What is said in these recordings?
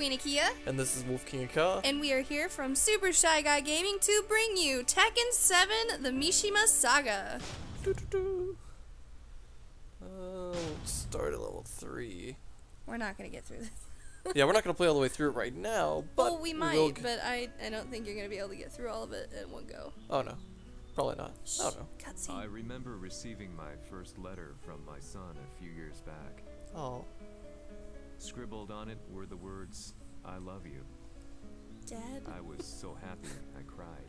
Queen Akia, And this is Wolf King Aka. and we are here from Super Shy Guy Gaming to bring you Tekken 7 The Mishima Saga. Doo-doo-doo. Uh, we'll start at level 3. We're not going to get through this. yeah, we're not going to play all the way through it right now, but well, we will might, g- but I, I don't think you're going to be able to get through all of it in one go. Oh no. Probably not. I don't know. I remember receiving my first letter from my son a few years back. Oh. Scribbled on it were the words, I love you. Dad? I was so happy, I cried.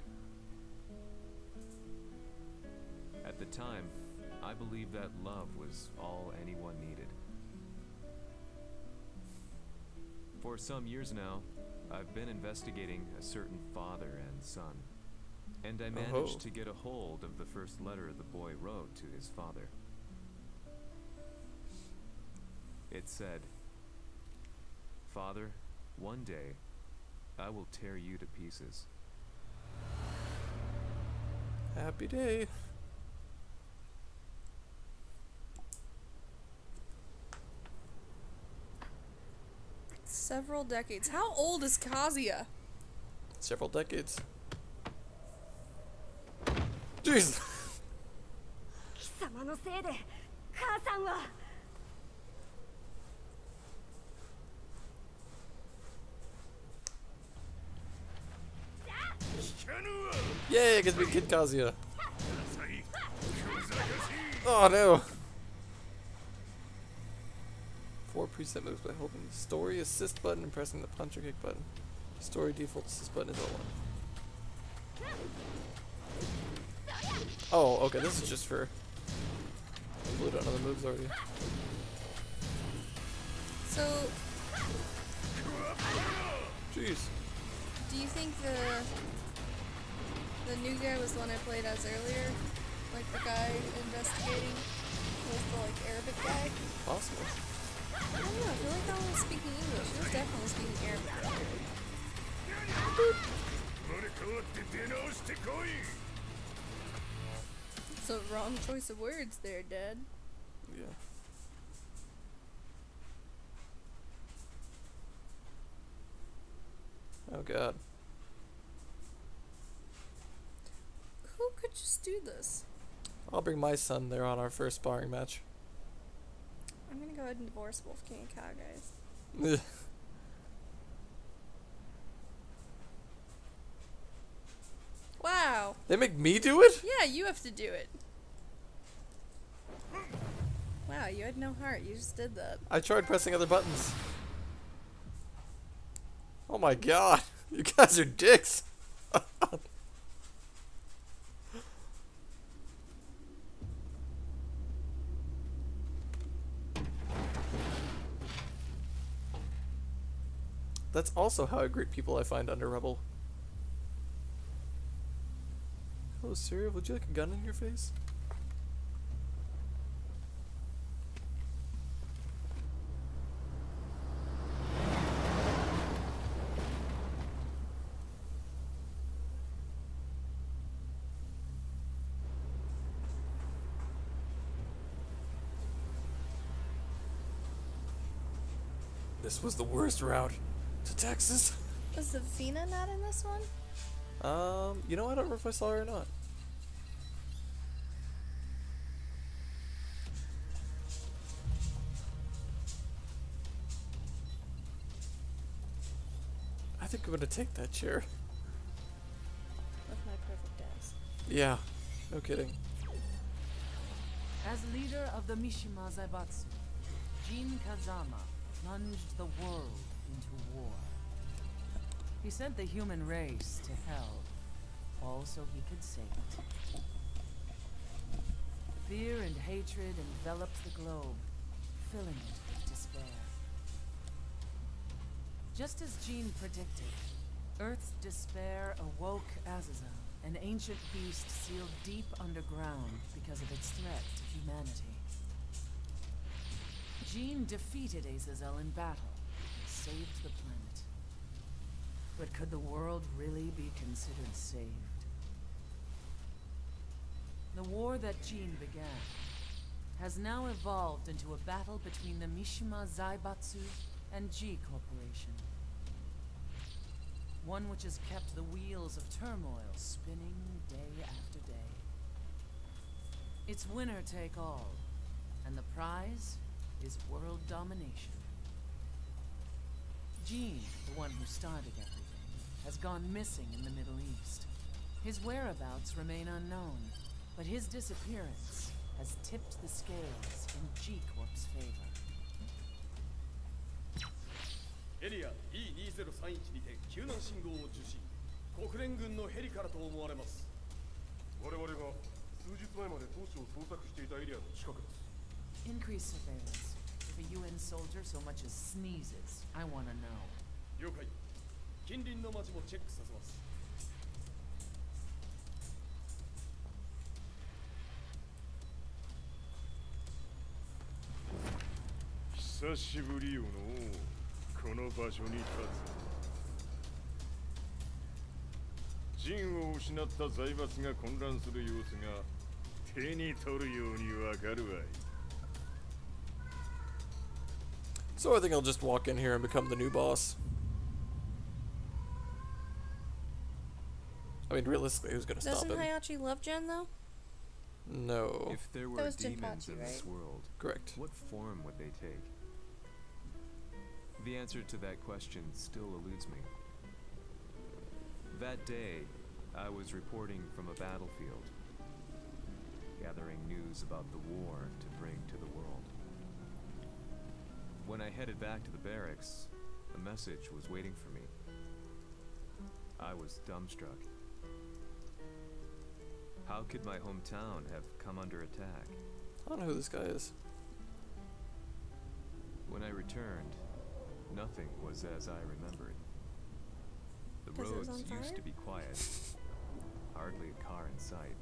At the time, I believed that love was all anyone needed. For some years now, I've been investigating a certain father and son. And I managed Oh. to get a hold of the first letter the boy wrote to his father. It said, Father, one day I will tear you to pieces. Happy day. Several decades. How old is Kazuya? Several decades. Jeez. Yay, I get to be Kid Kazuya. Oh no! Four preset moves by holding the story assist button and pressing the punch or kick button. Story default assist button is all one. Oh, okay, this is just for... don't know the moves already. So... Jeez do you think the the new guy was the one I played as earlier? Like the guy investigating was the like Arabic guy? Possible. I don't know, I feel like that one was speaking English. He was definitely speaking Arabic. So wrong choice of words there, Dad. Yeah. Oh god. Who could just do this? I'll bring my son there on our first sparring match. I'm gonna go ahead and divorce Wolf King and Cow, guys. Wow. they make me do it? Yeah, you have to do it. Wow, you had no heart. You just did that. I tried pressing other buttons. Oh my god. You guys are dicks. That's also how I greet people I find under rubble. Oh, Hello, sir. Would you like a gun in your face? This was the worst route to Texas. Was Zafina not in this one? Um, you know, I don't know if I saw her or not. I think I'm gonna take that chair. With my perfect ass. Yeah, no kidding. As leader of the Mishima Zaibatsu, Jin Kazama plunged the world into war. He sent the human race to hell, all so he could save it. Fear and hatred enveloped the globe, filling it with despair. Just as Jin predicted, Earth's despair awoke Azazel, an ancient beast sealed deep underground because of its threat to humanity. Jin defeated Azazel in battle and saved the planet. But could the world really be considered saved? The war that Jin began has now evolved into a battle between the Mishima Zaibatsu and G Corporation. One which has kept the wheels of turmoil spinning day after day. It's winner take all, and the prize is world domination. Jin, the one who started everything, has gone missing in the Middle East. His whereabouts remain unknown, but his disappearance has tipped the scales in G-Corp's favor. Area E2031 Increase surveillance A UN soldier so much as sneezes, I want to know. 了解近隣の町もチェックさせます。久しぶりよのこの場所に立つ。陣を失った財閥が混乱する様子が手に取るようにわかるわい。So I think I'll just walk in here and become the new boss. I mean, realistically, who's gonna stop him? Doesn't him? Heihachi love Jin though? No. If there were was demons Jinpachi, in this right? world, Correct. what form would they take? The answer to that question still eludes me. That day, I was reporting from a battlefield, gathering news about the war to bring to the world. When I headed back to the barracks, a message was waiting for me. I was dumbstruck. How could my hometown have come under attack? I don't know who this guy is. When I returned, nothing was as I remembered. The roads used to be quiet, hardly a car in sight.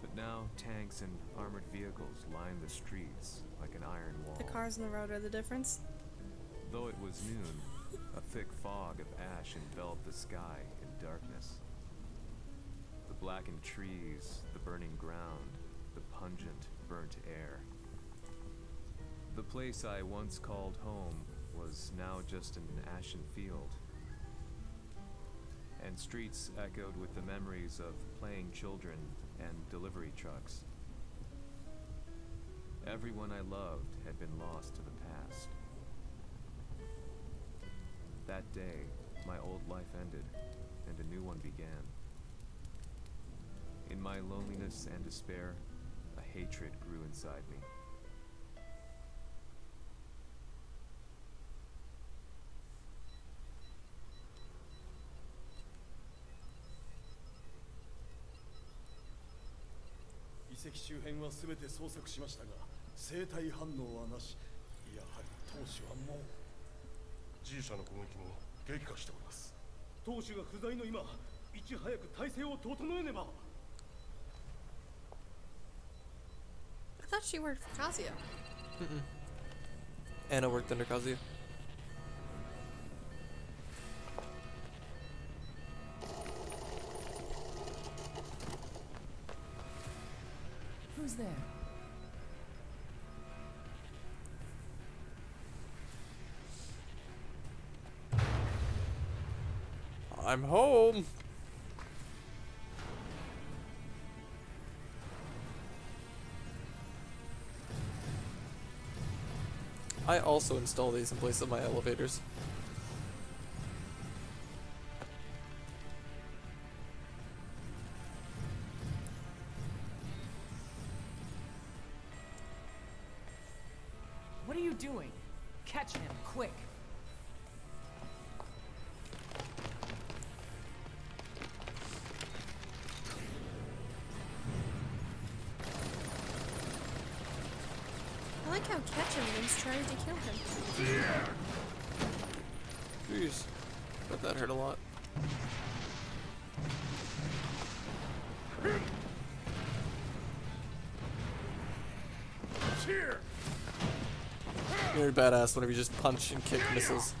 But now tanks and armored vehicles line the streets like an iron wall. The cars on the road are the difference. Though it was noon, a thick fog of ash enveloped the sky in darkness. The blackened trees, the burning ground, the pungent, burnt air. The place I once called home was now just an ashen field. And streets echoed with the memories of playing children and delivery trucks. Everyone I loved had been lost to the past. That day, my old life ended, and a new one began. In my loneliness and despair, a hatred grew inside me.「遺跡周辺は全て捜索しましたが 生体反応はなしやはり当主はもう G 社の攻撃も激化しております当主が不在の今いち早く体制を整えねば I thought she worked for Kazuya. Anna worked under Kazuya. Who's there? I'm home. I also install these in place of my elevators. What are you doing? Catch him, quick! Trying to kill him. Jeez. Bet that hurt a lot. Here! You're badass whenever you just punch and kick missiles.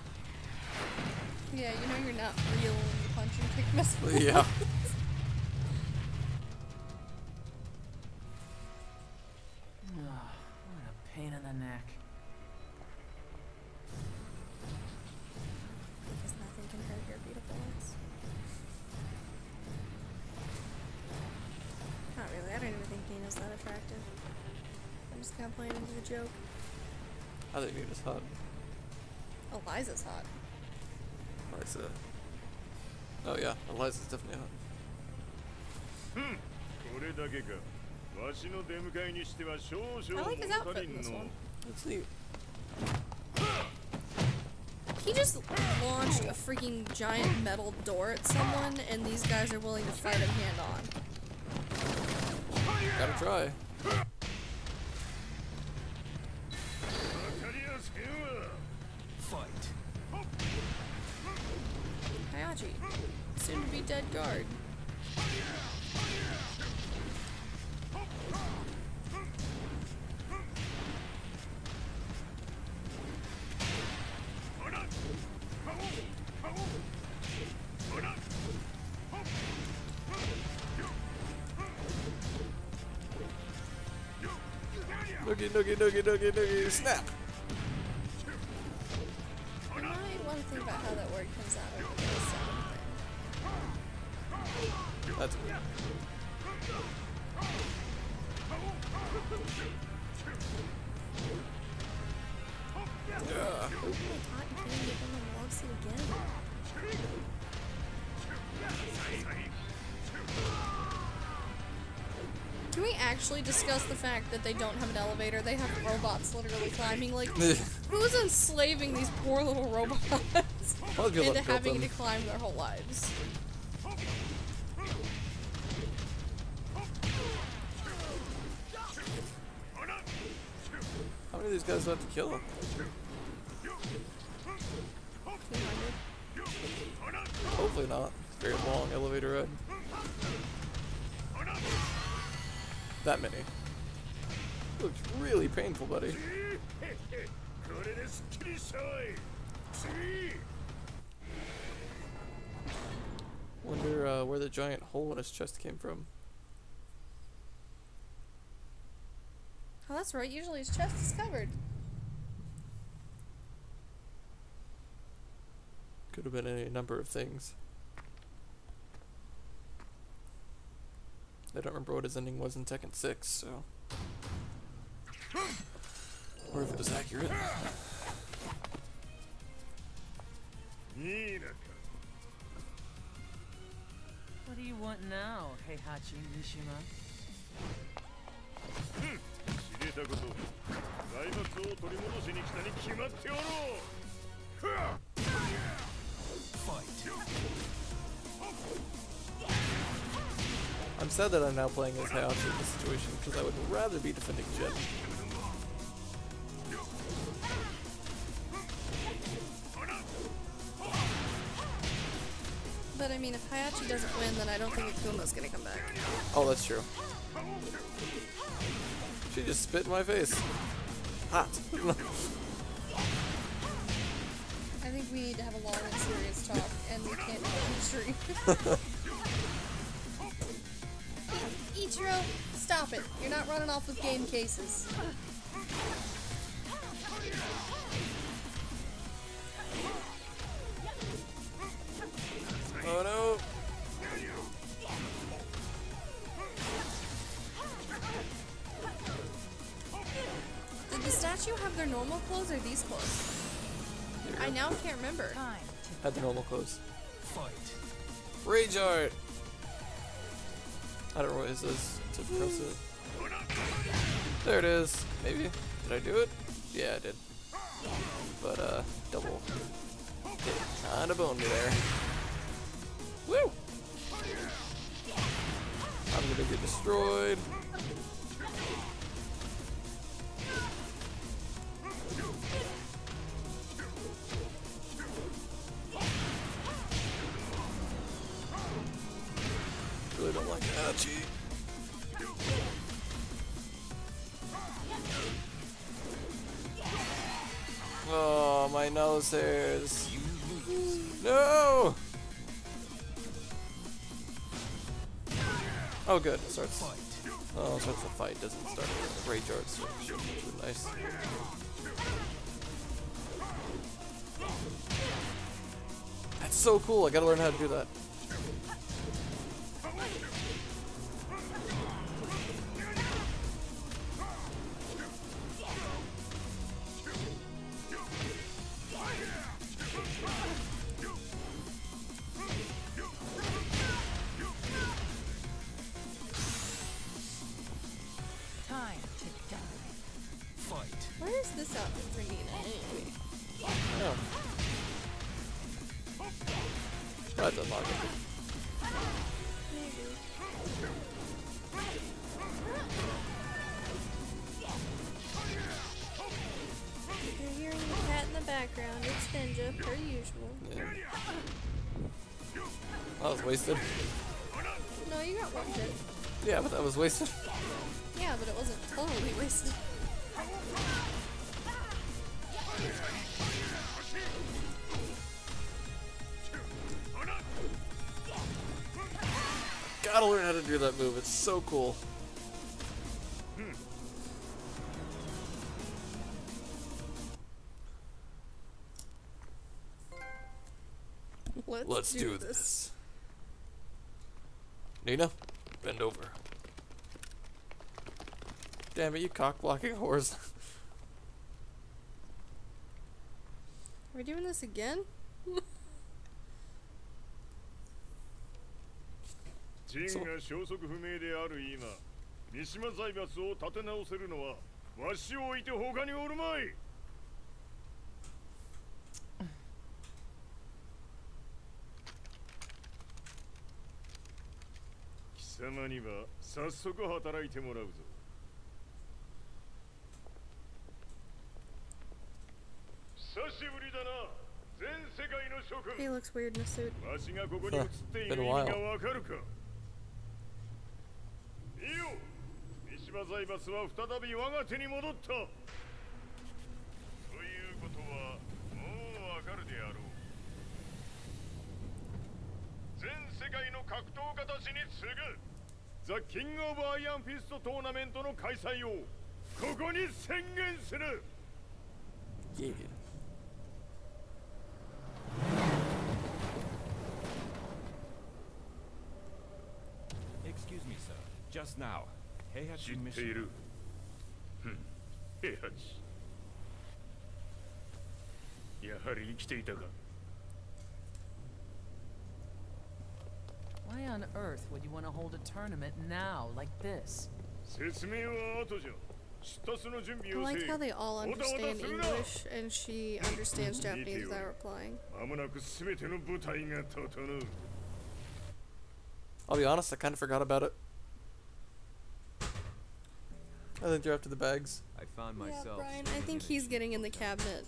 Yeah, you know you're not real when you punch and kick missiles. yeah. I like his outfit in this one. It's neat. He just launched a freaking giant metal door at someone, and these guys are willing to fight him hand on. Gotta try. Noogie, noogie, noogie, noogie, noogie, snap! That they don't have an elevator? They have robots literally climbing. Like, who's enslaving these poor little robots into having them. to climb their whole lives? How many of these guys do I have to kill? 200. Hopefully not. Very long elevator ride. That many painful, buddy. Wonder uh, where the giant hole in his chest came from. Oh, that's right. Usually his chest is covered. Could have been any number of things. I don't remember what his ending was in Tekken 6, so... Or if it was accurate. What do you want now, Heihachi Mishima? 知れたこと財閥を取り戻しに来たに決まっておろうファイト I'm sad that I'm now playing as Heihachi in this situation because I would rather be defending Jet. Heihachi doesn't win, then I don't think Akuma's gonna come back. Oh, that's true. She just spit in my face. Hot. I think we need to have a long and serious talk, and we can't do it the stream. Ichiro, stop it. You're not running off with game cases. I now can't remember. Had the normal clothes. Fight. Rage art. I don't know what it is to press it. There it is. Maybe. Did I do it? Yeah, I did. But uh, double. Kinda boned me there. Woo! I'm gonna get destroyed. Like Hachi. Oh, my nose hairs. No! Oh, good. It starts. Oh, it starts the fight. Doesn't start the rage art switch. Nice. That's so cool. I gotta learn how to do that. Move. It's so cool. Hmm. Let's, Let's do this. Nina, bend over. Damn it, you cock blocking whores. Are we doing this again? ジンが消息不明である今三島財閥を立て直せるのはわしを置いて他におるまい貴様には早速働いてもらうぞ久しぶりだな全世界の諸君 He looks weird in a suit. わしがここに 映っている Been 意 a 味 while. がわかるかいいよ三島財閥は再び我が手に戻った。ということはもうわかるであろう。全世界の格闘家たちに次ぐ。ザ・キング・オブ・アイアンフィストトーナメントの開催をここに宣言する。Yeah. Excuse me, sir. Just now, 知ってい Mission. るふん平八やはり生きていたか Why on earth would you want to hold a tournament now, like this? 説明は後じゃ出立の準 I 備をせ like い how they all おたおた understand するな English and she understands Japanese without replying. まもなく全ての部隊が整う I'll be honest, I kind of forgot about it. I think they're after the bags. I found Yeah, myself. Brian, I think he's getting in the hotel. cabinet.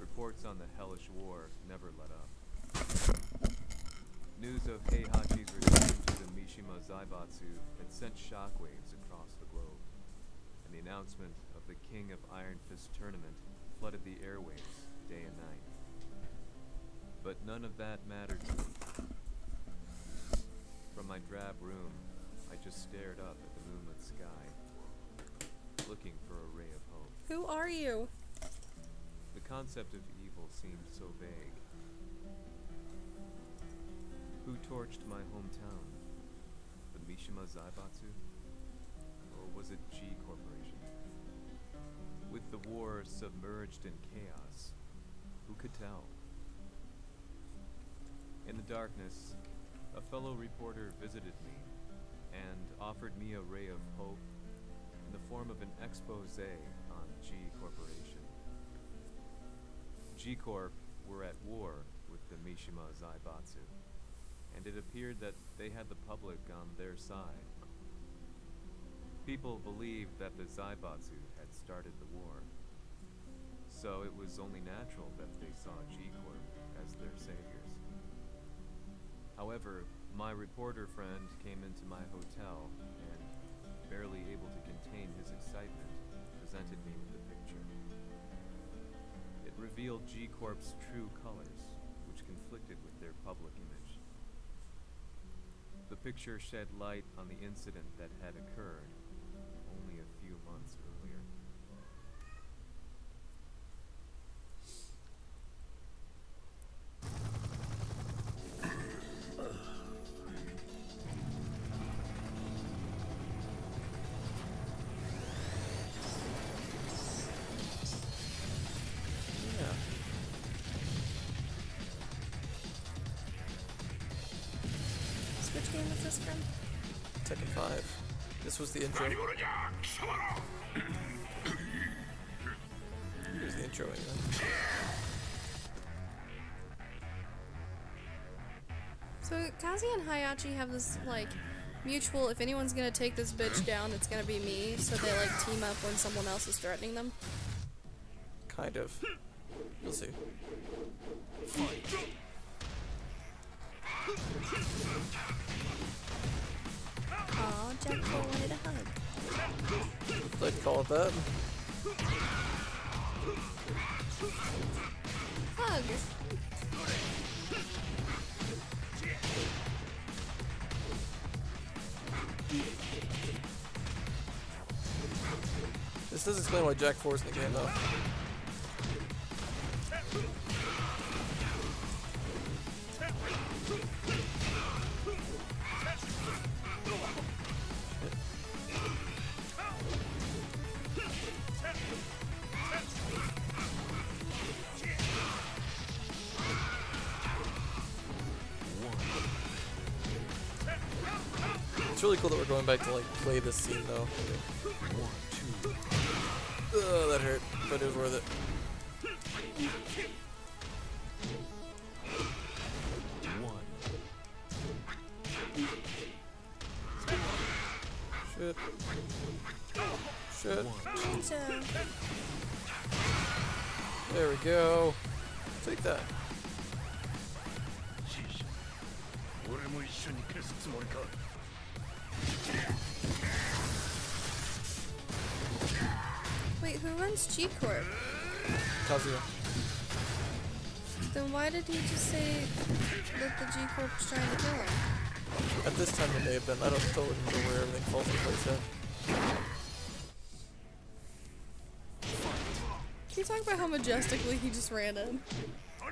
Reports on the hellish war never let up. News of Heihachi's return to the Mishima Zaibatsu had sent shockwaves across the globe, and the announcement of the King of Iron Fist tournament flooded the airwaves day and night. But none of that mattered to me. From my drab room, I just stared up at the moonlit sky, looking for a ray of hope. Who are you? The concept of evil seemed so vague. Who torched my hometown? The Mishima Zaibatsu? Or was it G Corporation? With the war submerged in chaos, who could tell? In the darkness, a fellow reporter visited me and offered me a ray of hope in the form of an expose on G Corporation. G Corp were at war with the Mishima Zaibatsu, and it appeared that they had the public on their side. People believed that the Zaibatsu had started the war, so it was only natural that they saw G Corp as their saviors. However, my reporter friend came into my hotel and, barely able to contain his excitement, presented me with the picture. It revealed G Corp's true colors, which conflicted with their public image. The picture shed light on the incident that had occurred This was the intro. the intro anyway. So Kazi and Heihachi have this like mutual. If anyone's gonna take this bitch down, it's gonna be me. So they like team up when someone else is threatening them. Kind of. We'll see. Aw, Jack Four wanted a hug. Let's call it that. Hug. This does explain why Jack 4's in the game though. Play this scene though. Ugh, that hurt, but it was worth it. Shit. Shit. So, There we go. Take that. Wait, who runs G Corp? Kazuya. Then why did he just say that the G Corp was trying to kill him? At this time it may have been. I don't still remember where everything falls into place yet. Can you talk about how majestically he just ran in? Oh,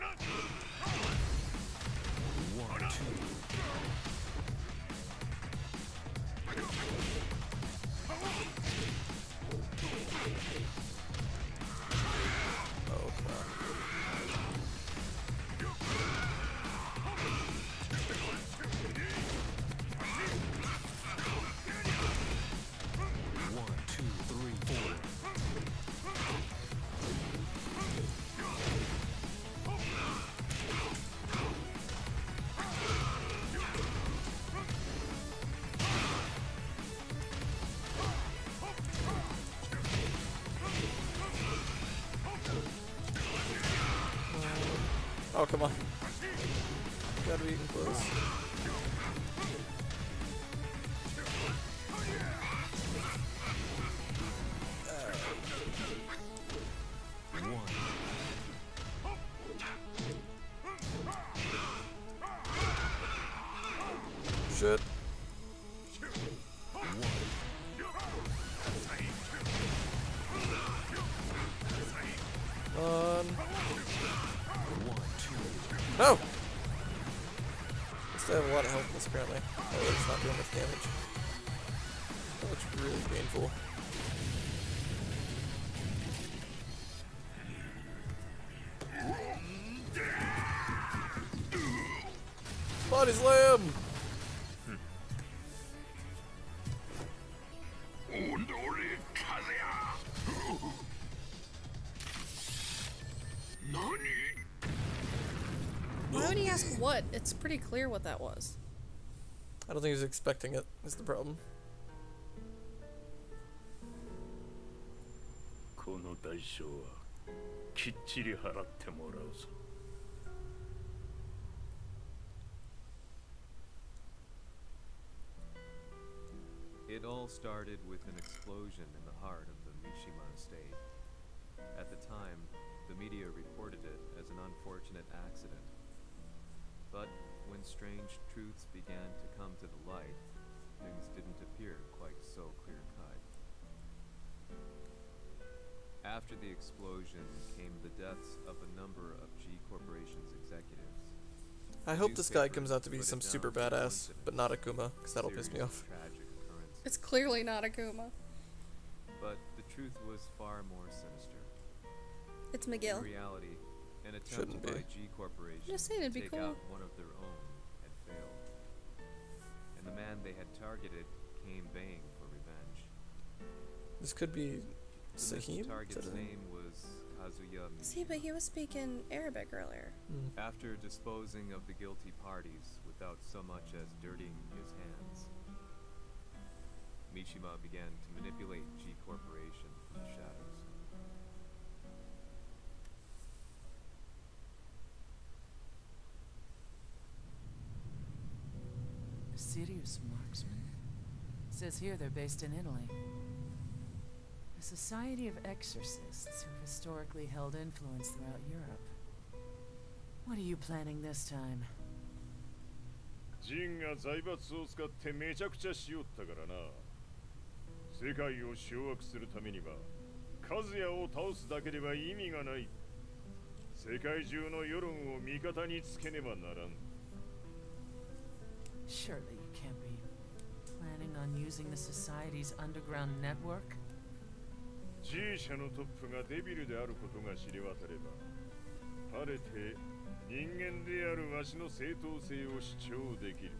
On. Oh. No! Still have a lot of health apparently. Oh, it's not doing much damage. That looks really painful. Body slam! pretty clear what that was. I don't think he was expecting it, is the problem. It all started with an explosion in the heart of the Mishima estate. At the time, the media reported it as an unfortunate accident. But when strange truths began to come to the light, things didn't appear quite so clear cut. After the explosion came the deaths of a number of G Corporation's executives. I hope this guy comes out to be some super badass, but not Akuma, because that'll piss me off. It's clearly not Akuma. But the truth was far more sinister. It's In McGill. reality, an attempt Shouldn't by be. G Corporation Just saying it'd be cool. out one of their the man they had targeted came baying for revenge. This could be The Sahim? Target's name was Kazuya See, but he was speaking Arabic earlier. Hmm. After disposing of the guilty parties without so much as dirtying his hands, Mishima began to manipulate G Corporation from the shadows. Sirius Marksmen. Says here they're based in Italy. A society of exorcists who've historically held influence throughout Europe. What are you planning this time? ジンが財閥を使ってめちゃくちゃしよったからな。世界を掌握するためには、カズヤを倒すだけでは意味がない。世界中の世論を味方につけねばならん。Surely planning on using the society's underground network? G 社のトップがデビルであることが知れ渡れば晴れて人間であるわしの正当性を主張できる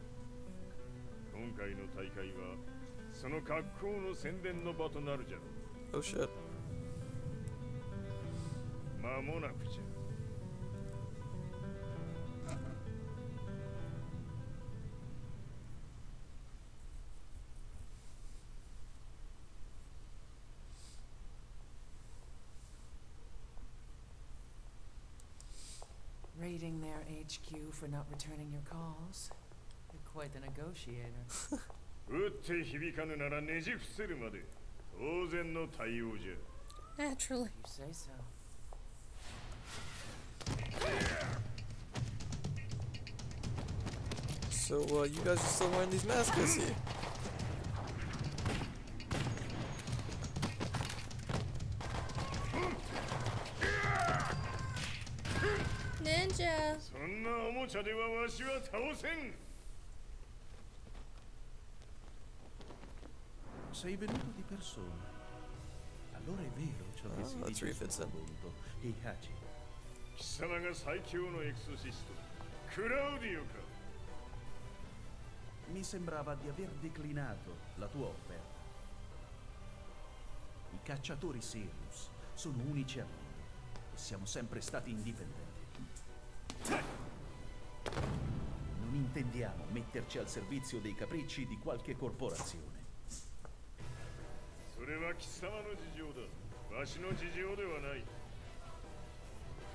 今回の大会はその格好の宣伝の場となるじゃろ Oh shit. 間もなくじゃ Raiding their HQ for not returning your calls? You're quite the negotiator. 打って響かぬならねじ伏せるまで当然の対応じゃ Naturally. You say so. So, uh, you guys are still wearing these masks, I see. Ninja! そんなおもちゃではわしは倒せん Sei venuto di persona. Allora è vero ciò che Ah, si that's dice where he fits sul in. tuo volto, Heihachi. 貴様が最強のエクソシストクラウディオか Mi sembrava di aver declinato la tua offerta. I cacciatori Sirius sono unici al mondo e siamo sempre stati indipendenti. Non intendiamo metterci al servizio dei capricci di qualche corporazione. それは貴様の事情だわしの事情ではない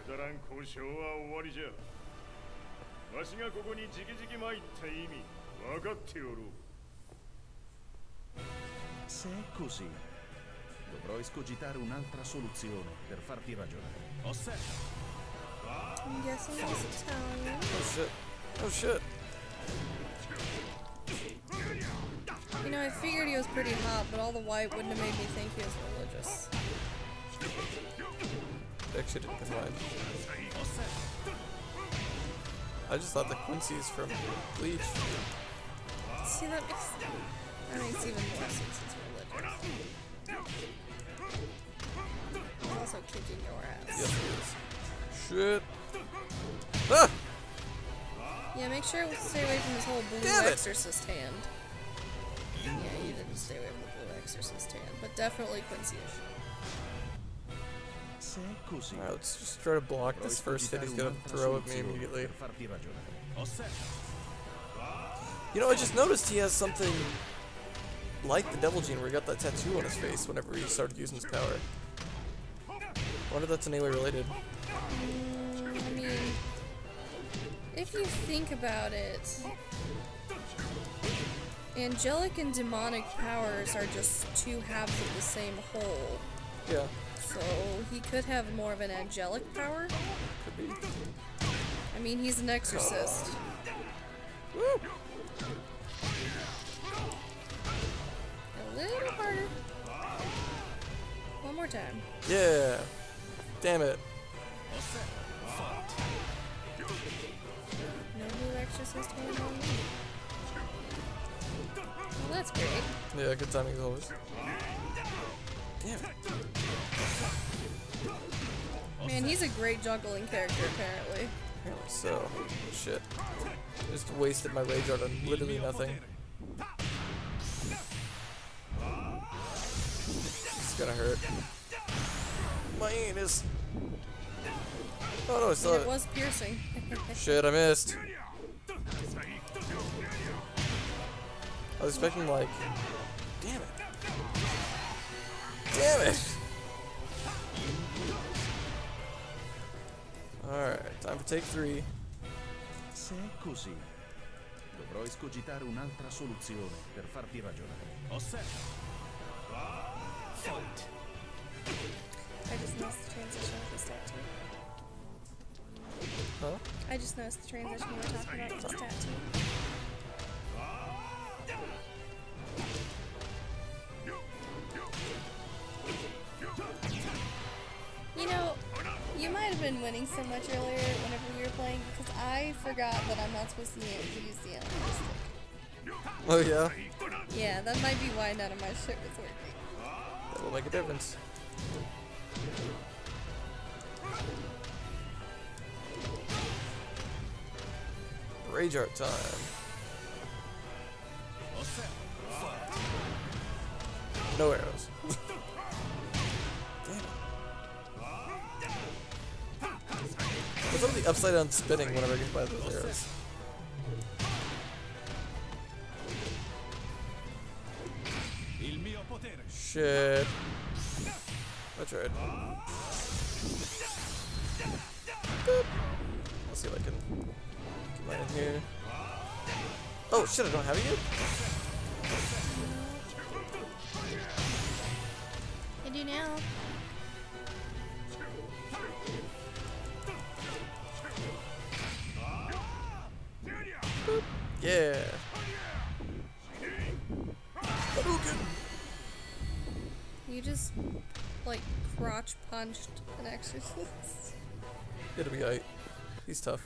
くだらん交渉は終わりじゃわしがここにじきじき参った意味分かっておろう Se è così, dovrò escogitare un'altra soluzione per farti ragionare. I'm guessing he's Italian. Oh shit. Oh shit. You know, I figured he was pretty hot, but all the white wouldn't have made me think he was religious. Actually didn't combine. I just thought the Quincy's from Bleach. See, that makes, that makes even more sense he's religious. He's also kicking your ass. Yes, it is. Shit. Ah! Yeah, make sure we stay away from this whole blue Damn it! exorcist hand. Yeah, you didn't stay away from the blue exorcist hand, but definitely Quincy-ish. Se è così, Alright, let's just try to block this first hit he's gonna throw at me immediately. per farti ragionare. You know, I just noticed he has something like the Devil Gene where he got that tattoo on his face whenever he started using his power. wonder if that's in any way related. I mean, if you think about it, angelic and demonic powers are just two halves of the same whole. Yeah, So he could have more of an angelic power. could be. I mean, he's an exorcist. Woo! A little harder. One more time. Yeah. Damn it. No blue exorcist hand on. Well, that's great. Yeah, good timing as always. Damn it. Man, he's a great juggling character, apparently. Apparently so. Shit. Just wasted my rage art on literally nothing. It's gonna hurt. My anus. Oh no, I still And it it. was piercing. Shit, I missed. I was expecting like. Damn it. Damn it. Alright, time for take three. Se è così, dovrò escogitare un'altra soluzione per farti ragionare. I just noticed the transition with this tattoo. Huh? I just noticed the transition you were talking about with this tattoo. You know, you might have been winning so much earlier whenever we were playing because I forgot that I'm not supposed to use the analog stick. Oh yeah? Yeah, that might be why none of my shit was working. That will make a difference. Rage time. No arrows. What's up with the upside down spinning whenever I get by those arrows? Shit. I tried. Get in here. Oh shit, I don't have it yet? I do now. Yeah. Oh, Hadouken. You just, like, crotch punched an exorcist. It'll be aight. He's tough.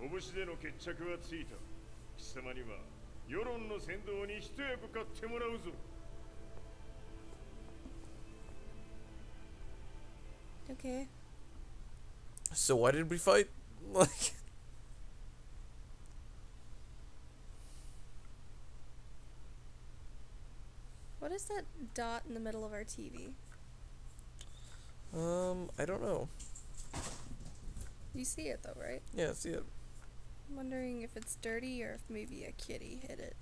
拳での決着はついた貴様には世論の先導に一役買ってもらうぞ Okay. So why did we fight? Like. What is that dot in the middle of our TV? Um, I don't know. You see it though, right? Yeah, see it. I'm wondering if it's dirty or if maybe a kitty hit it.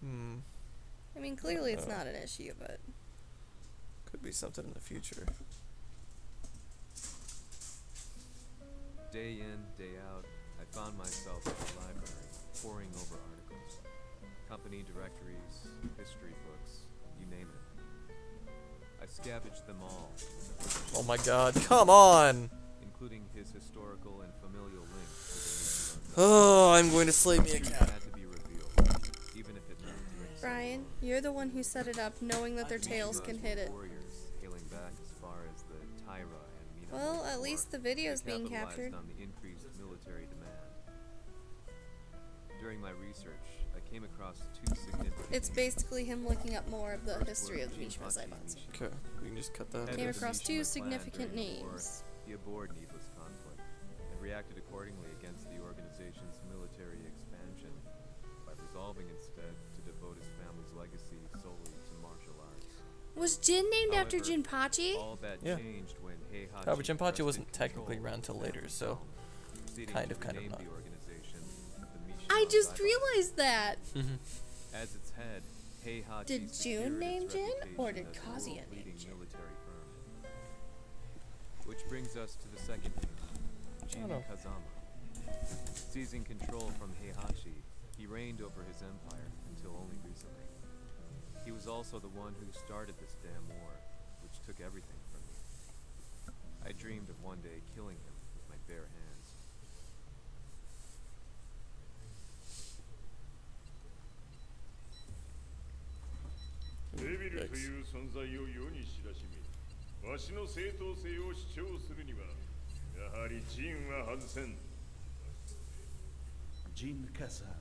Hmm. I mean, clearly it's Uh. not an issue, but Could be something in the future. Day in, day out, I found myself at the library, poring over articles. Company directories, history books, you name it. I scavenged them all, Oh my god, come on! including his historical and familial Oh, I'm going to slay me a cat. had to be revealed, even if it meant doing so Brian, you're the one who set it up, knowing that their tails can hit it. Warriors hailing back as far as the Taira and Minamoto Well, at least the They video's being capitalized captured. on the increased military demand. During my research, I came across two significant It's names. basically him looking up more of the history were of Mishima Jinpachi Zaibatsu. Okay, we can just cut that. Came across two significant during the war, names. He abhorred needless conflict and reacted accordingly Was Jin named after Jinpachi? All that Yeah. changed However, Jinpachi wasn't technically around till later, so kind of, kind of not. the organization the Mishima I just realized that. Mm-hmm. As its head, Heihachi Did Jun name its Jin, or did as Kazuya name leading Jin? firm. Which brings us to the second name, Jin. Kazama. Seizing control from Heihachi, he reigned over his empire until only recently. He was also the one who started this damn war, which took everything from me. I dreamed of one day killing him with my bare hands. デビルという存在を世に知らしめ わしの正当性を主張するにはやはりジンは外せん Jin Kazama.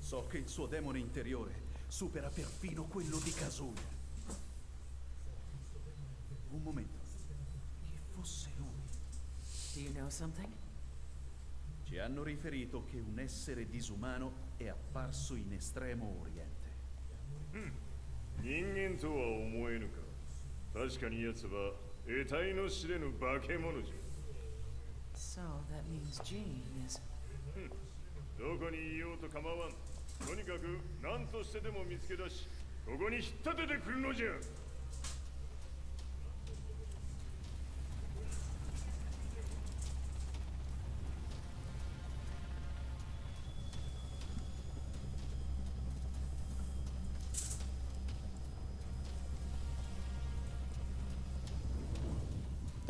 So che il suo demone interiore supera perfino quello di Kazuya. Un momento. Chi fosse lui? Do you know something? Ci hanno riferito che un essere disumano è apparso in estremo oriente. 人間とは思えぬか確かに奴は得体の知れぬ化け物じゃ So that means Jean is. どこにいようと構わん とにかく何としてでも見つけ出しここに引っ立ててくるのじゃ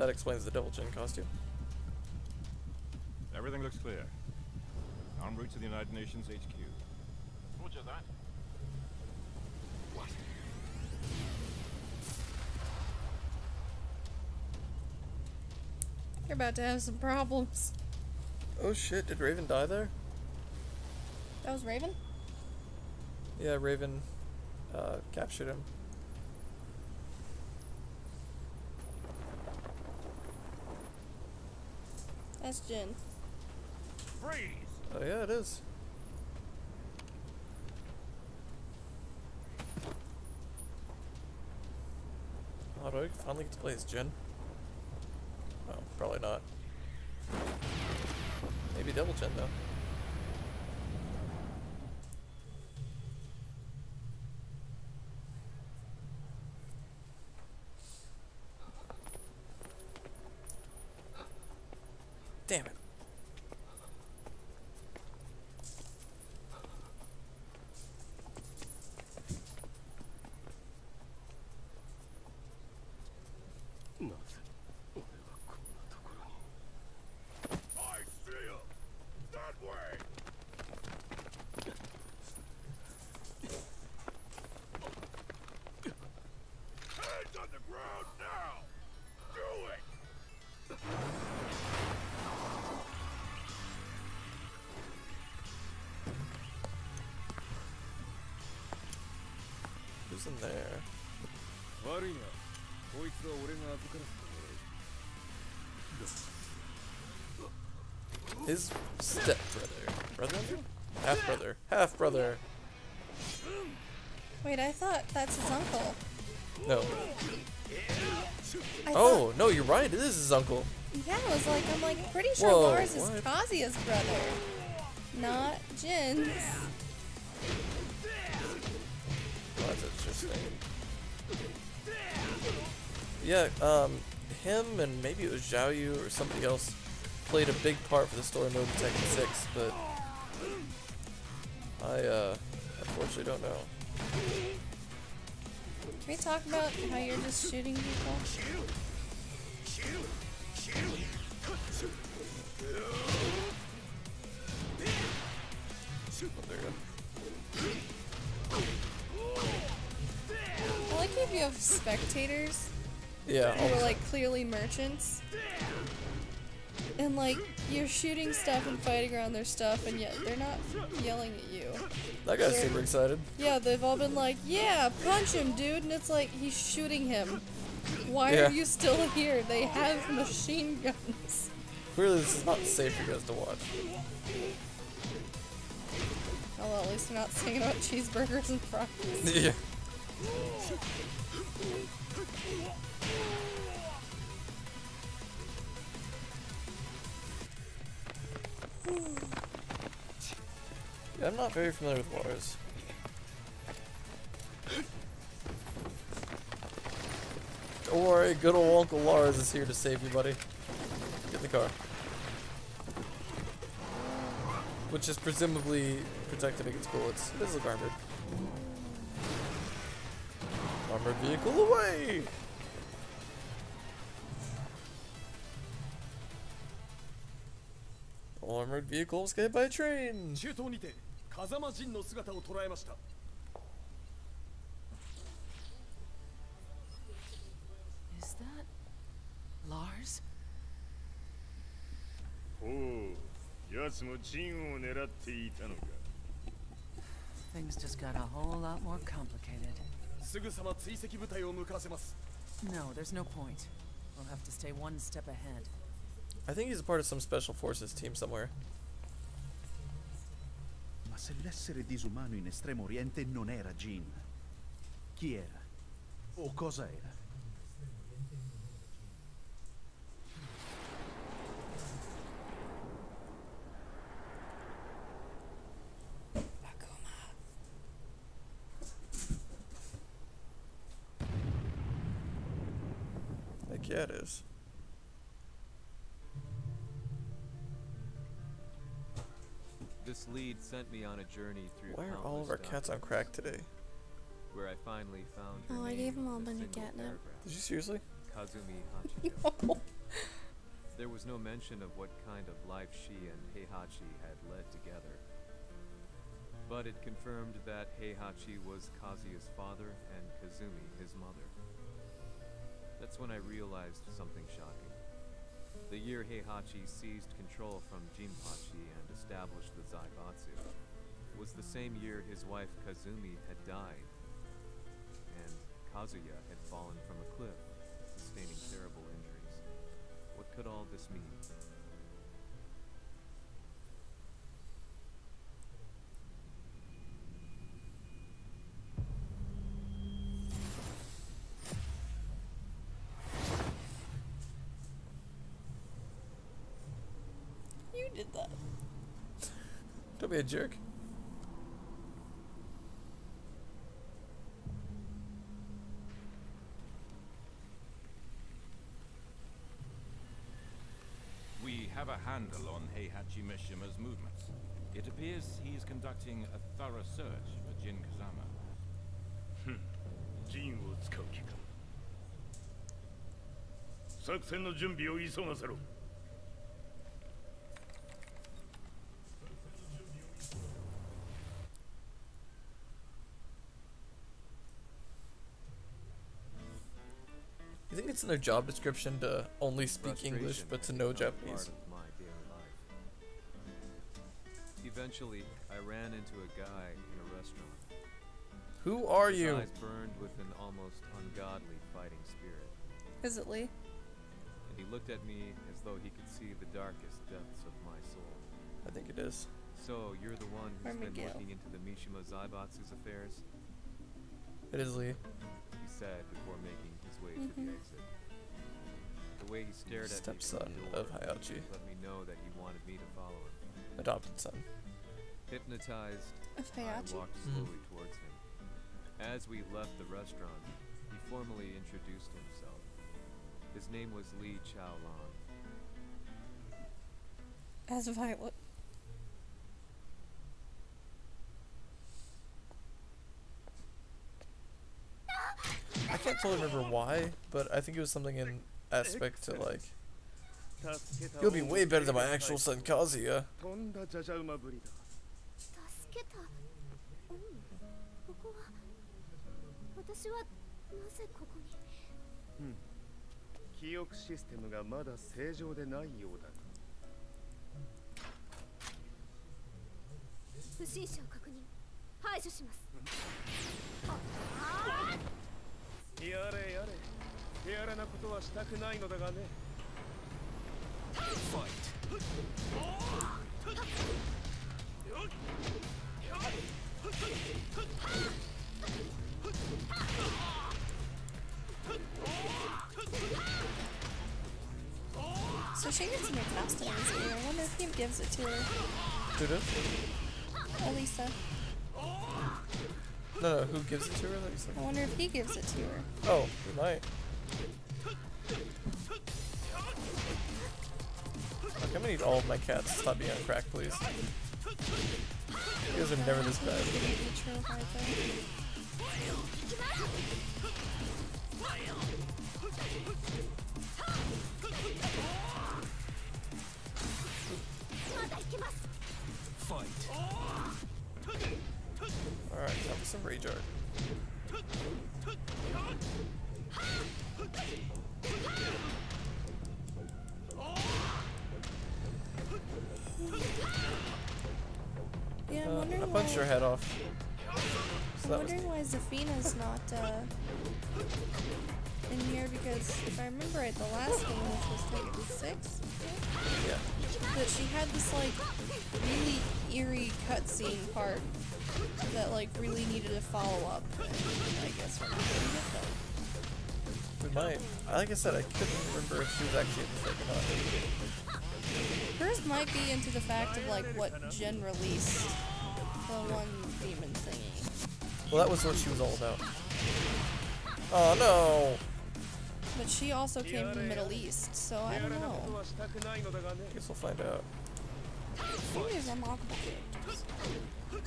That explains the Devil Chin costume. Everything looks clear. En route to the United Nations HQ. Roger that. What? You're about to have some problems. Oh shit, did Raven die there? That was Raven? Yeah, Raven uh, captured him. That's Jin. Freeze! Oh yeah, it is. Oh, do I finally get to play as Jin? Oh, probably not. Maybe Devil Jin though. は俺が預からせて His step brother. Brother? Half brother. Half brother. Wait, I thought that's his uncle. No. I Oh, no, you're right. It is his uncle. thought, yeah, I was like, I'm like pretty sure Whoa, Lars is what? Kazuya's brother, not Jin's. Oh, that's interesting. Yeah, um, him and maybe it was Xiaoyu or somebody else played a big part for the story mode in Tekken 6, but I, uh, unfortunately don't know. Can we talk about how you're just shooting people? I like if you have spectators Yeah, who like clearly merchants. And like you're shooting stuff and fighting around their stuff and yet they're not yelling at you. that guy's they're- super excited. Yeah, they've all been like, Yeah, punch him, dude and it's like he's shooting him. Why Yeah. are you still here? They have machine guns. Clearly, this is not safe for you guys to watch. Oh well, at least they're not singing about cheeseburgers and fries. yeah. I'm not very familiar with Lars. Don't worry, good old Uncle Lars is here to save you, buddy. Get in the car. Which is presumably protected against bullets. It does look armored. Armored vehicle away! Armored vehicle escaped by train! 中東にて風間陣の姿を捉えました that Lars? ほう奴もジンを狙っていたのか Things just got a whole lot more complicated. すぐさま追跡部隊を向かわせます No, there's no point. We'll have to stay one step ahead. I think he's a part of some special forces team somewhere. Ma se l'essere disumano in Estremo Oriente non era Jin, chi era? O cosa era? This lead sent me on a journey through Why are all of our cats on crack today? Where I finally found her Oh, I name gave 'em in all a bunch of catnip. Did you seriously? Kazumi Hachijo. There was no mention of what kind of life she and Heihachi had led together. But it confirmed that Heihachi was Kazuya's father and Kazumi his mother. That's when I realized something shocking. The year Heihachi seized control from Jinpachi and established the Zaibatsu was the same year his wife Kazumi had died, and Kazuya had fallen from a cliff, sustaining terrible injuries. What could all this mean? You did that. Don't be a jerk. We have a handle on Heihachi Mishima's movements. It appears he is conducting a thorough search for Jin Kazama. ジンを使う気か作戦の準備を急がせろ it's in their job description to only speak English but to know Japanese? Part of my daily life. Eventually, I ran into a guy in a restaurant. Who are His you? eyes burned with an almost ungodly fighting spirit, Is it Lee? and he looked at me as though he could see the darkest depths of my soul. I think it is. So you're the one Or who's been Miguel. looking into the Mishima Zaibatsu's affairs? It is Lee. He said before making his way to the Mhm. exit. The way he stared at me Stepson of Heihachi. let me know that he wanted me to follow him. Adopted son. Hypnotized, Of I walked Mhm. slowly towards him. As we left the restaurant, he formally introduced himself. His name was Lee Chaolan. As Violet. I can't totally remember why, but I think it was something in aspect to like, you'll be way better than my actual son Kazuya. とんだじゃじゃ馬ぶりだ助けたうんここは私はなぜここに記憶システムがまだ正常でないようだ不審者を確認排除しますやれやれ So she gets an exhaust in this. I wonder if he gives it to her. Who does? Alisa. No, no, who gives it to her? Alisa? I wonder if he gives it to her. Oh, he might. Look, I'm gonna need all of my cats to stop being on crack, please. You guys are never this bad. Though. Alright, time some rage art. Yeah, I'm Uh, wondering I punched why, her head off. So I'm wondering why Zafina's not uh, in here because if I remember right, the last game, which was technically six, yeah. that she had this like really eerie cutscene part that like really needed a follow up. And I guess we're not gonna get that. We might. Like I said, I couldn't remember if she was actually in the or not. Hers might be into the fact of like what Jen released. The one demon thingy. Well, that was what she was all about. Oh no! But she also came from the Middle East, so I don't know. I guess we'll find out.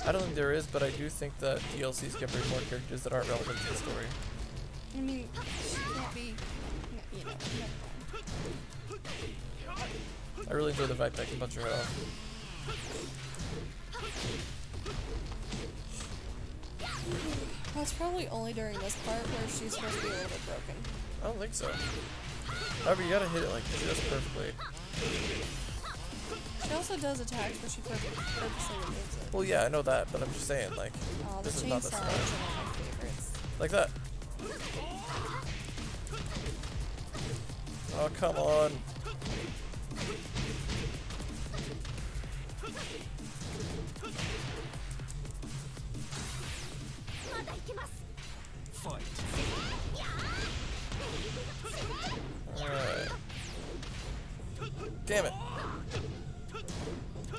I don't think there is, but I do think that DLCs can bring more characters that aren't relevant to the story. I mean, can't be, you know. I really enjoy the fact that I can punch her head off. That's probably only during this part where she's supposed to be a little bit broken. I don't think so. However, you gotta hit it like just perfectly. She also does attacks but she pur- purposely removes it. Well, yeah, I know that, but I'm just saying, like, Oh, this is not the style. one of my favorites. Like that. Oh, come on. Fight. Damn it.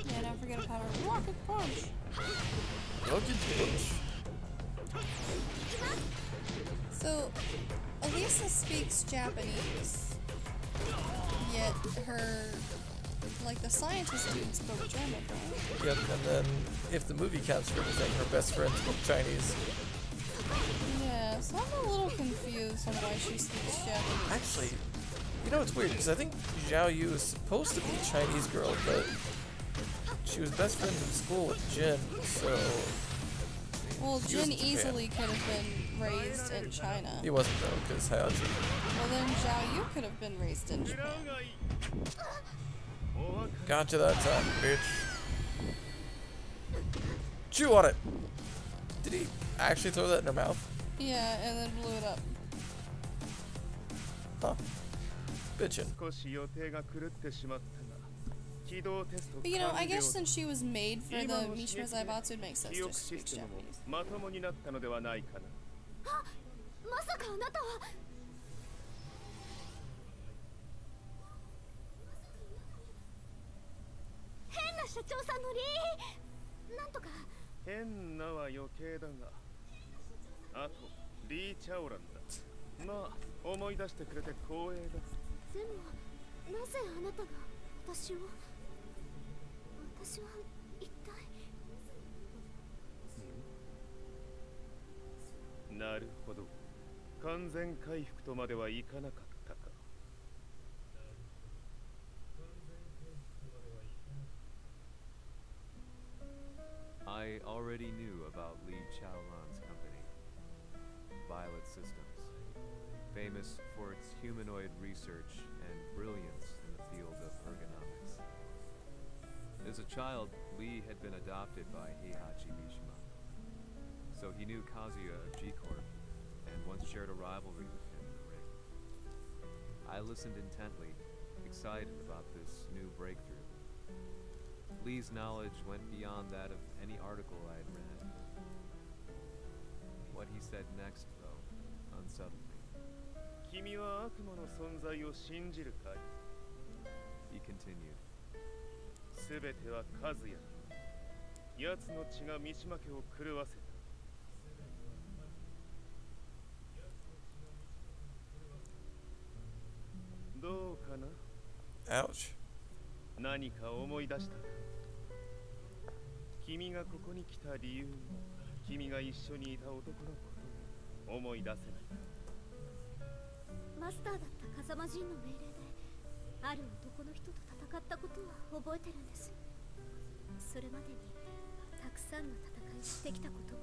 Yeah, don't forget about her rocket punch. Rocket punch. So, Alisa speaks Japanese, yet her, like the scientist dude spoke German, right? Yep, and then if the movie counts for anything, her best friend spoke Chinese. Yeah, so I'm a little confused on why she speaks Japanese. Actually, you know what's weird? Because I think Xiaoyu is supposed to be a Chinese girl, but she was best friends in school with Jin, so Well, Jin easily could have been raised in China. He wasn't though, because how is he? Well then, Zhao, you could have been raised in Japan. Got to that time, bitch. Chew on it! Did he actually throw that in her mouth? Yeah, and then blew it up. Huh. Bitchin'. You know, I guess since she was made for the Mishima Zaibatsu, it makes sense to speak Japanese. まともになったのではないかなまさかあなたは変な社長さんのリー。なんとか。変なは余計だがあとリー・チャオランだ。まあ思い出してくれて光栄だ。でもなぜあなたが。私を。私は。一 なるほど完全回復とまではいかなかったか I already knew about Li Chaolan's company, Violet Systems, famous for its humanoid research and brilliance in the field of ergonomics. As a child, Li had been adopted by Heihachi Mishima, so he knew Kazuya shared a rivalry with him in the ring. I listened intently, excited about this new breakthrough. Lee's knowledge went beyond that of any article I had read. What he said next, though, unsettled me. 君は悪魔の存在を信じるかい He continued, すべては和也奴の血が三島家を狂わせ Ouch. 何か思い出したか？君がここに来た理由も君が一緒にいた男のことも思い出せないか？マスターだった風間陣の命令である男の人と戦ったことは覚えてるんです。それまでにたくさんの戦いをしてきたことも。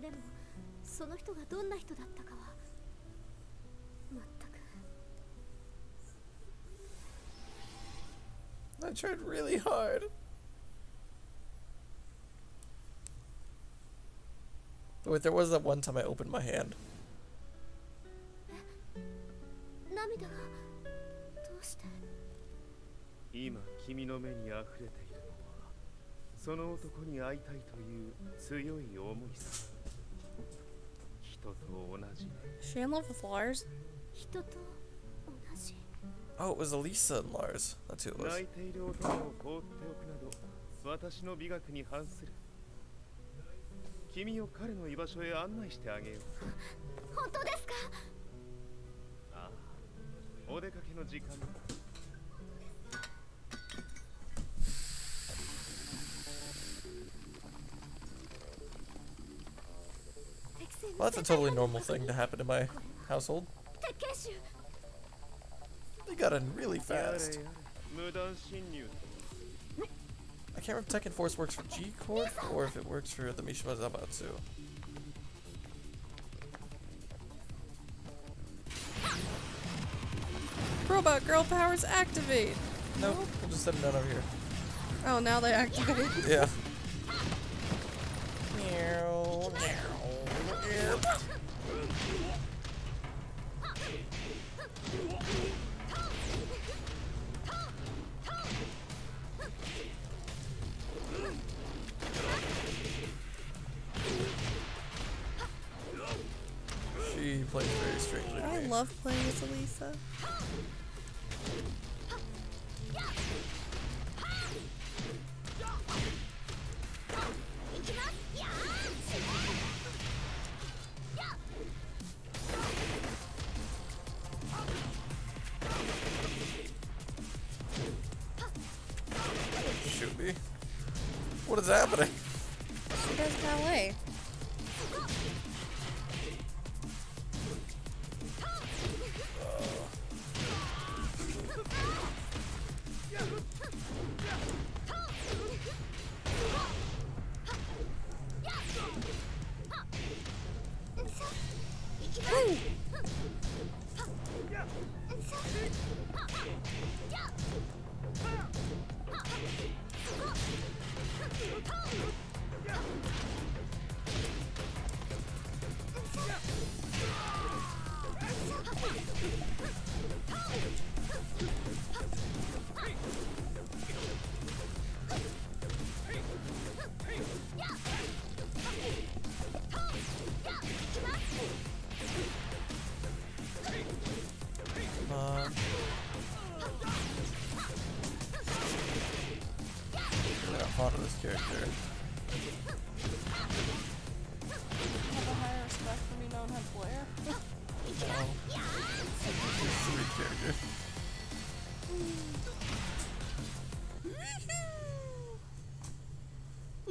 でもその人がどんな人だったかは I tried really hard. Wait, there was that one time I opened my hand. She in love with flowers? Oh, it was Alisa and Lars. That's who it was. Well, that's a totally normal thing to happen in my household got really fast. I can't remember if Tekken Force works for G Corp or if it works for the Mishima Zaibatsu. Robot girl powers activate! Nope, we'll just set them down over here. Oh, now they activate? yeah.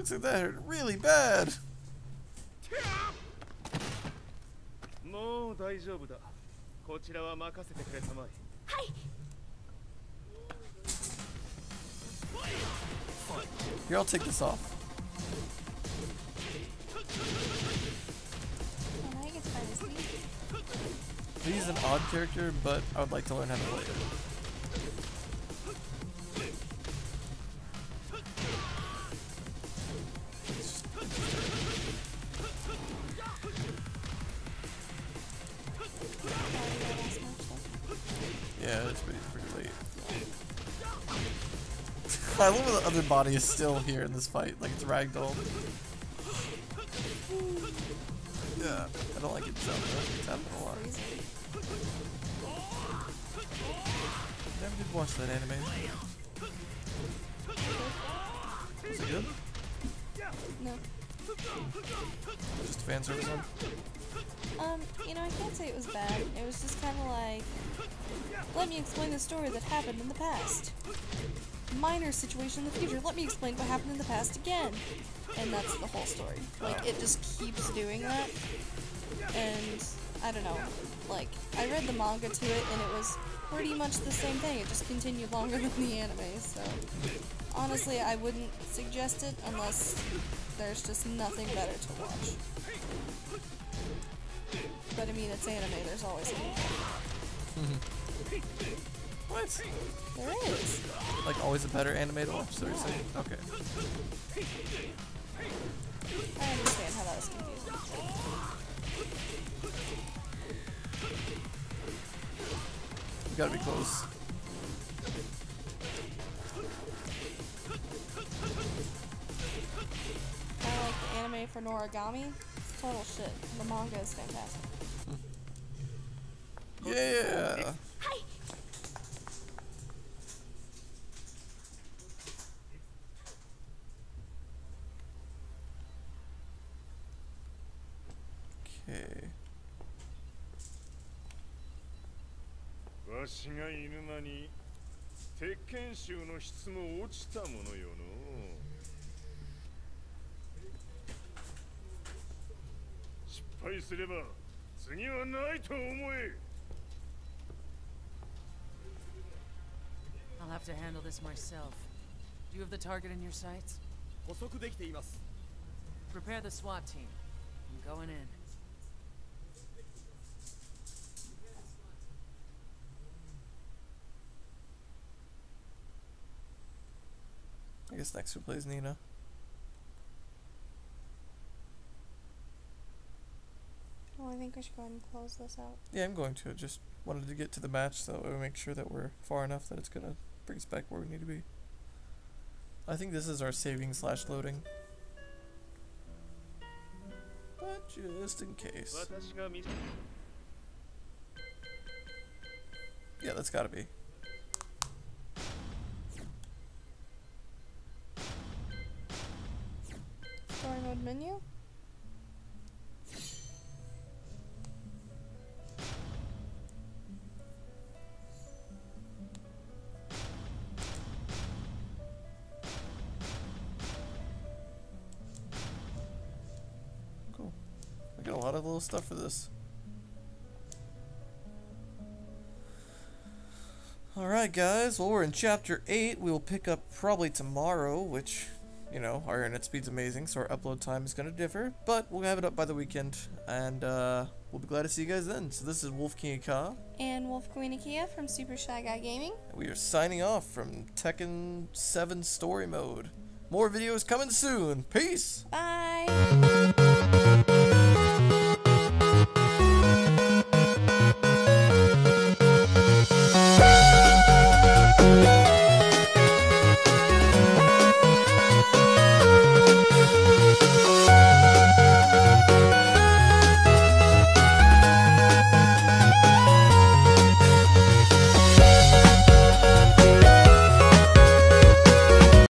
Looks like that hurt really bad. Here, I'll take this off. He's an odd character, but I would like to learn how to play him. Other body is still here in this fight, like it's ragdoll. Yeah, I don't like it so much. It's happened a lot. Never did watch that anime. Is it good? No. Just a fan service one? Um, you know, I can't say it was bad. It was just kind of like, let me explain the story that happened in the past. Minor situation in the future. Let me explain what happened in the past again. And that's the whole story. Like, it just keeps doing that. And, I don't know. Like, I read the manga to it, and it was pretty much the same thing. It just continued longer than the anime, so. Honestly, I wouldn't suggest it unless there's just nothing better to watch. But I mean, it's anime, there's always something. What? There is. Like always a better animated one? So you're? Okay. I understand how that was confusing. We gotta be close. Of like the anime for Noragami. Total shit. The manga is fantastic. Yeah. わしが犬間に鉄拳衆の質も落ちたものよの失敗すれば次はないと思え I'll have to handle this myself. Do you have the target in your sights? 捕捉できています Prepare the SWAT team. I'm going in. guess next who plays Nina? Well, I think we should go ahead and close this out. Yeah, I'm going to. Just wanted to get to the match so we make sure that we're far enough that it's going to bring us back where we need to be. I think this is our saving slash loading. But just in case. Yeah, that's gotta be. Menu? Cool. I got a lot of little stuff for this. Alright, guys. Well, we're in chapter 8. We will pick up probably tomorrow, which, you know, our internet speed's amazing, so our upload time is going to differ. But we'll have it up by the weekend, and uh, we'll be glad to see you guys then. So, this is Wolf King. And Wolf Queen Akia from Super Shy Guy Gaming. We are signing off from Tekken 7 Story Mode. More videos coming soon. Peace! Bye!